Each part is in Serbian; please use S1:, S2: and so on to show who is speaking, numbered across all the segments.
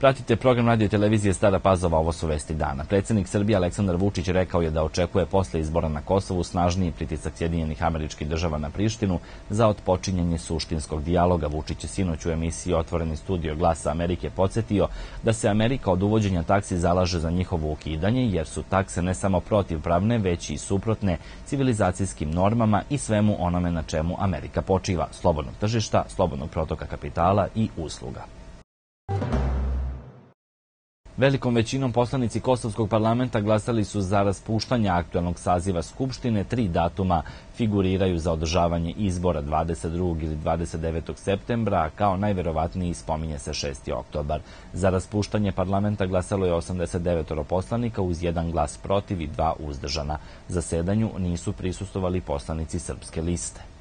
S1: Pratite program radio televizije Stara Pazova, ovo su vesti dana. Predsednik Srbije Aleksandar Vučić rekao je da očekuje posle izbora na Kosovu snažniji pritisak Sjedinjenih američkih država na Prištinu za otpočinjanje suštinskog dijaloga. Vučić je sinoć u emisiji Otvoreni studio Glasa Amerike podsjetio da se Amerika od uvođenja taksi zalaže za njihovo ukidanje, jer su takse ne samo protivpravne, već i suprotne civilizacijskim normama i svemu onome na čemu Amerika počiva, slobodnog tržišta, slobodnog protoka kapitala i usluga. Velikom većinom poslanici Kosovskog parlamenta glasali su za raspuštanje aktualnog saziva Skupštine. Tri datuma figuriraju za održavanje izbora 22. ili 29. septembra, a kao najverovatniji spominje se 6. oktobar. Za raspuštanje parlamenta glasalo je 89 poslanika uz jedan glas protiv i dva uzdržana. Zasedanju nisu prisustovali poslanici Srpske liste.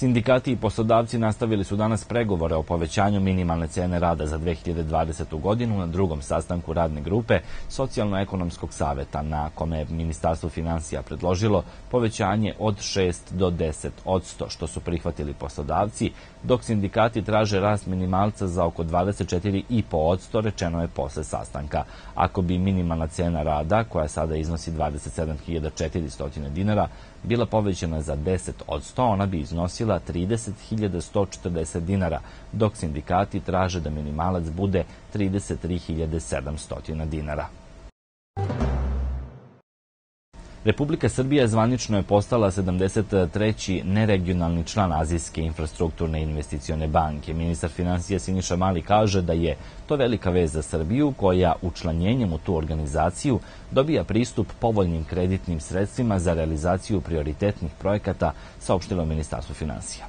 S1: Sindikati i poslodavci nastavili su danas pregovore o povećanju minimalne cene rada za 2020. godinu na drugom sastanku radne grupe Socijalno-ekonomskog saveta na kome je Ministarstvo financija predložilo povećanje od 6 do 10 od 100, što su prihvatili poslodavci, dok sindikati traže rast minimalca za oko 24,5 od 100, rečeno je posle sastanka. Ako bi minimalna cena rada, koja sada iznosi 27.400 dinara, bila povećana za 10 od 100, ona bi iznosila 30.140 dinara, dok sindikati traže da minimalac bude 33.700 dinara. Republika Srbija zvanično je postala 73. neregionalni član Azijske infrastrukturne investicione banke. Ministar financija Siniša Mali kaže da je to velika vez za Srbiju koja učlanjenjem u tu organizaciju dobija pristup povoljnim kreditnim sredstvima za realizaciju prioritetnih projekata, saopštilo Ministarstvo financija.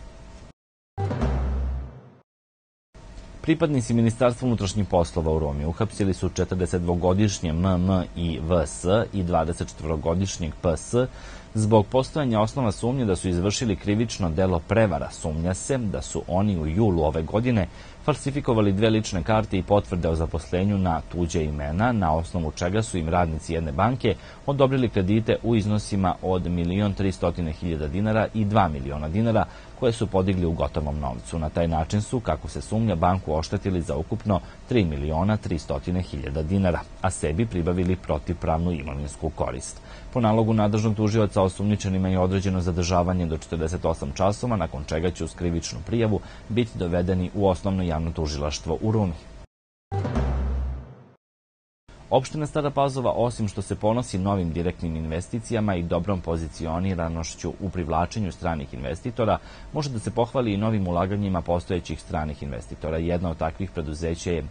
S1: Pripadnici Ministarstva unutrašnjih poslova u Romi uhapsili su 42-godišnje MM i VS i 24-godišnjeg PS zbog postojanja osnova sumnje da su izvršili krivično delo prevara. Sumnja se da su oni u julu ove godine falsifikovali dve lične karte i potvrde o zaposlenju na tuđe imena, na osnovu čega su im radnici jedne banke odobrili kredite u iznosima od 1.300.000 dinara i 2 miliona dinara, koje su podigli u gotovom novcu. Na taj način su, kako se sumnja, banku oštetili za ukupno 3 miliona 300 hiljada dinara, a sebi pribavili protivpravnu imovinsku korist. Po nalogu nadržnog tužioca osumnjičenima je određeno zadržavanje do 48 časova, nakon čega će uz krivičnu prijavu biti dovedeni u osnovno javno tužilaštvo u Rumi. Opština Stara Pazova, osim što se ponosi novim direktnim investicijama i dobrom pozicioniranošću u privlačenju stranih investitora, može da se pohvali i novim ulaganjima postojećih stranih investitora. Jedna od takvih preduzeća je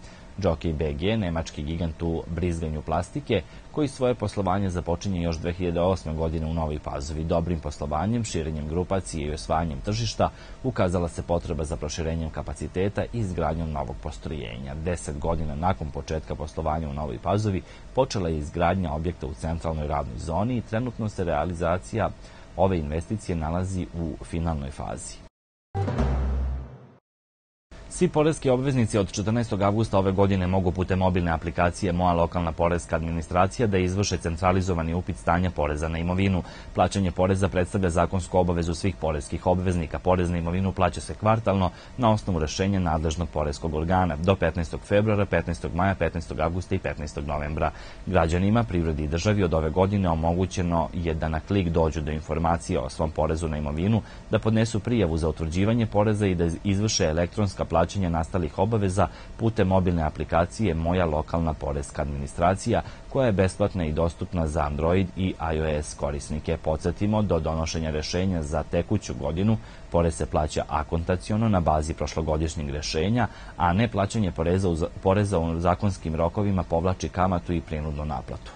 S1: Jockey BG, nemački gigant u brizganju plastike, koji svoje poslovanje započinje još 2008. godine u Novoj Pazovi. Dobrim poslovanjem, širenjem grupacije i osvajanjem tržišta ukazala se potreba za proširenjem kapaciteta i izgradnjom novog postrojenja. Deset godina nakon početka poslovanja u Novoj Pazovi počela je izgradnja objekta u centralnoj radnoj zoni i trenutno se realizacija ove investicije nalazi u finalnoj fazi. Svi poreski obveznici od 14. avgusta ove godine mogu putem mobilne aplikacije Moja lokalna poreska administracija da izvrše centralizovani upit stanja poreza na imovinu. Plaćanje poreza predstavlja zakonsku obavezu svih poreskih obveznika. Porez na imovinu plaća se kvartalno na osnovu rešenja nadležnog poreskog organa do 15. februara, 15. maja, 15. avgusta i 15. novembra. Građanima, privredi i državi od ove godine omogućeno je da na klik dođu do informacije o svom porezu na imovinu, da podnesu prijavu za utvrđivanje poreza i da izvrše elektronska plaća plaćanja nastalih obaveza putem mobilne aplikacije Moja lokalna poreska administracija, koja je besplatna i dostupna za Android i iOS korisnike. Podsjetimo, do donošenja rešenja za tekuću godinu porez se plaća akontaciono na bazi prošlogodišnjeg rešenja, a ne plaćanje poreza poreza u zakonskim rokovima povlači kamatu i prinudnu naplatu.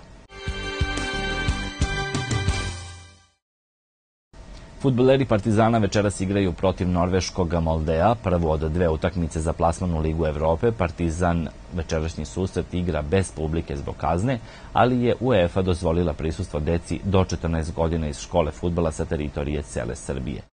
S1: Futboleri Partizana večeras igraju protiv norveškog Moldea, prvo od dve utakmice za plasmanu Ligu Evrope. Partizan večerašnji susret igra bez publike zbog kazne, ali je UEFA dozvolila prisustvo deci do 14 godina iz škole futbala sa teritorije cele Srbije.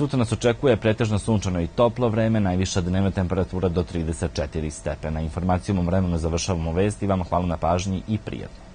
S1: Sutra nas očekuje pretežno sunčano i toplo vreme, najviša dnevna temperatura do 34 stepena. Informacijom o vremenu završavamo vesti, vam hvala na pažnji i prijatno.